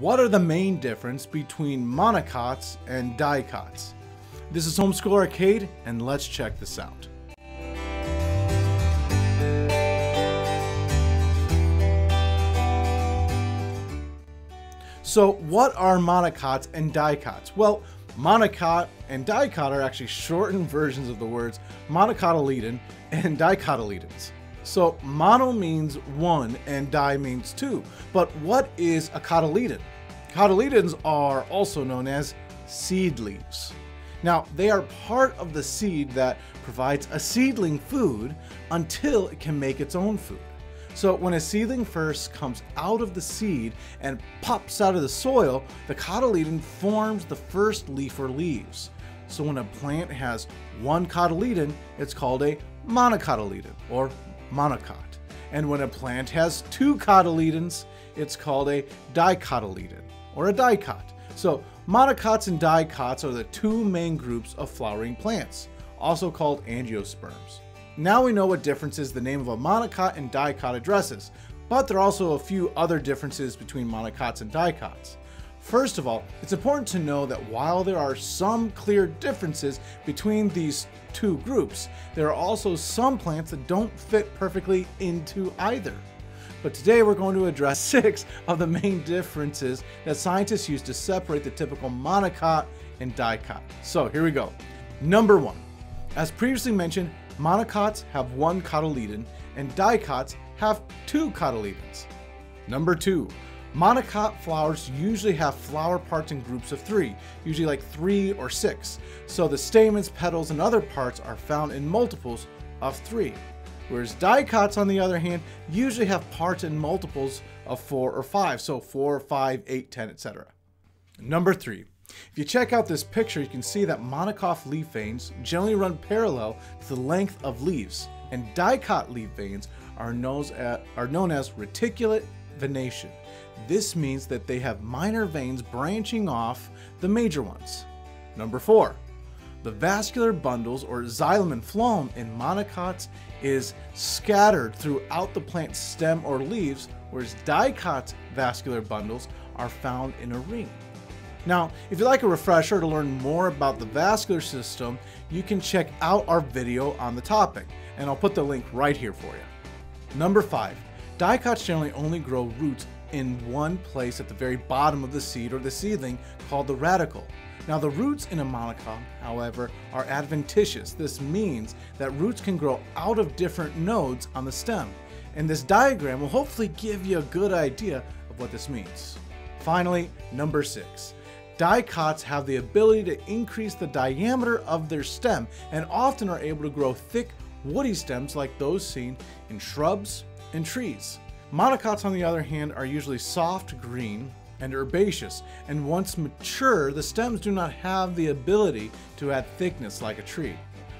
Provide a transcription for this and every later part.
What are the main difference between monocots and dicots? This is Homeschool Arcade, and let's check this out. So what are monocots and dicots? Well, monocot and dicot are actually shortened versions of the words monocotyledon and dicotyledons. So mono means one and di means two. But what is a cotyledon? Cotyledons are also known as seed leaves. Now, they are part of the seed that provides a seedling food until it can make its own food. So when a seedling first comes out of the seed and pops out of the soil, the cotyledon forms the first leaf or leaves. So when a plant has one cotyledon, it's called a monocotyledon or monocot. And when a plant has two cotyledons, it's called a dicotyledon or a dicot. So monocots and dicots are the two main groups of flowering plants, also called angiosperms. Now we know what differences the name of a monocot and dicot addresses, but there are also a few other differences between monocots and dicots. First of all, it's important to know that while there are some clear differences between these two groups, there are also some plants that don't fit perfectly into either. But today we're going to address six of the main differences that scientists use to separate the typical monocot and dicot. So here we go. Number one, as previously mentioned, monocots have one cotyledon and dicots have two cotyledons. Number two, Monocot flowers usually have flower parts in groups of three, usually like three or six. So the stamens, petals, and other parts are found in multiples of three. Whereas dicots, on the other hand, usually have parts in multiples of four or five. So four, five, eight, 10, etc. Number three, if you check out this picture, you can see that monocot leaf veins generally run parallel to the length of leaves, and dicot leaf veins are known as, uh, are known as reticulate venation. This means that they have minor veins branching off the major ones. Number 4. The vascular bundles or xylem and phloem in monocots is scattered throughout the plant's stem or leaves, whereas dicots vascular bundles are found in a ring. Now, if you'd like a refresher to learn more about the vascular system, you can check out our video on the topic, and I'll put the link right here for you. Number 5. Dicots generally only grow roots in one place at the very bottom of the seed or the seedling called the radicle. Now the roots in a monocot, however, are adventitious. This means that roots can grow out of different nodes on the stem. And this diagram will hopefully give you a good idea of what this means. Finally, number six. Dicots have the ability to increase the diameter of their stem and often are able to grow thick woody stems like those seen in shrubs and trees. Monocots, on the other hand, are usually soft green and herbaceous, and once mature, the stems do not have the ability to add thickness like a tree.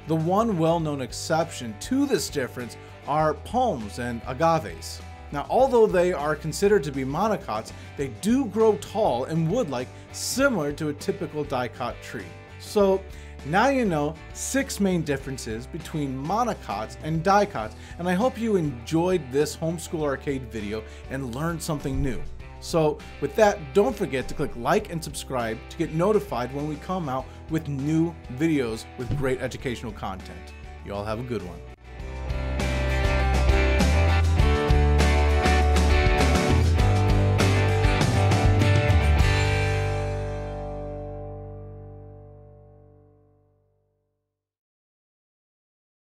The one well-known exception to this difference are palms and agaves. Now, although they are considered to be monocots, they do grow tall and wood-like, similar to a typical dicot tree. So, now you know six main differences between monocots and dicots, and I hope you enjoyed this homeschool arcade video and learned something new. So with that, don't forget to click like and subscribe to get notified when we come out with new videos with great educational content. You all have a good one.